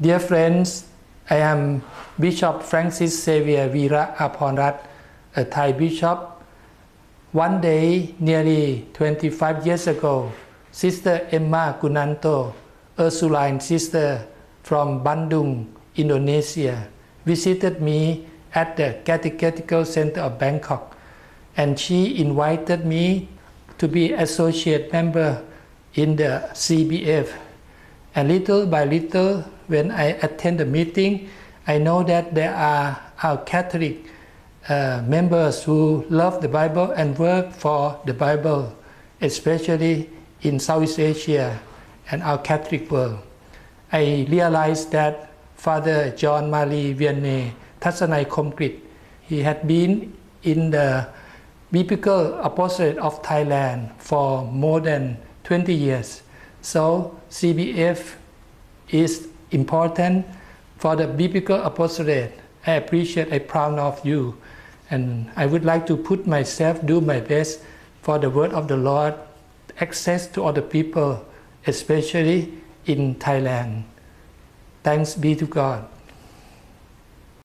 Dear friends, I am Bishop Francis Xavier Vira Aponrat, a Thai bishop. One day, nearly 25 years ago, Sister Emma Gunanto, Ursuline sister from Bandung, Indonesia, visited me at the Catechetical Center of Bangkok, and she invited me to be associate member in the CBF. And little by little, when I attend the meeting, I know that there are our Catholic uh, members who love the Bible and work for the Bible, especially in Southeast Asia and our Catholic world. I realized that Father John Marie Vianney Tassanai Komkrit, he had been in the Biblical Apostolate of Thailand for more than 20 years. So CBF is important for the biblical apostolate. I appreciate, I'm proud of you. And I would like to put myself, do my best for the word of the Lord, access to other people, especially in Thailand. Thanks be to God.